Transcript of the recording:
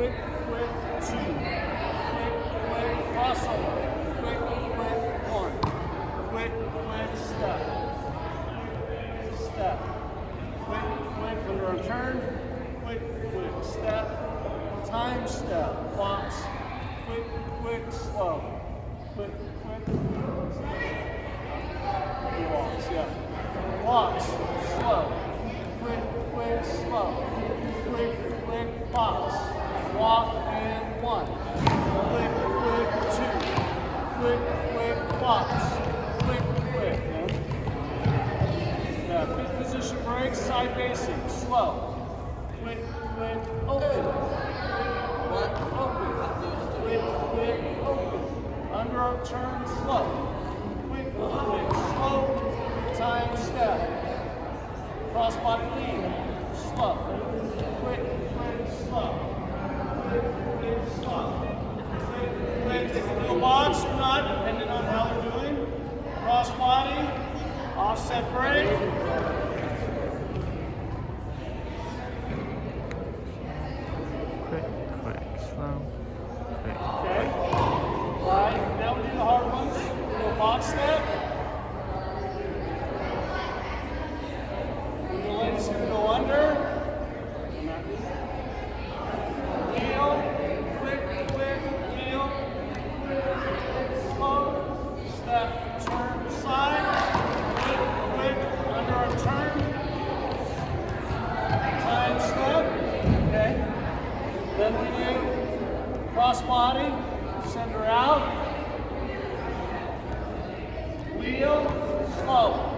quick, quick, two, quick, quick, crossover, quick, quick, one, quick, quick, step, step, quick, quick, under a quick, quick, step, time step, box, quick, quick, slow, quick, quick, walks, yeah, walks, slow, quick, quick, slow, quick, quick, box, walk and one, quick, quick, two, quick, quick, box, quick, quick, yeah. Fifth position break, side basic, slow, quick, quick, open, quick, open, quick, quick, open, underarm turn, slow, quick, quick, slow, time step, cross body lead, slow, quick, quick, slow, quick, quick, slow, quick, quick, if you do a box or not, depending on how they're doing, cross body, offset break, Quick, quick, slow. Quick. Okay. All right. Now we do the hard ones. We do box step. We go in, so we go under. Heel, quick, quick, heel, quick, quick, slow, step, turn, side, quick, quick, underarm turn, time step, okay? Then we do cross body, send her out. Wheel, slow.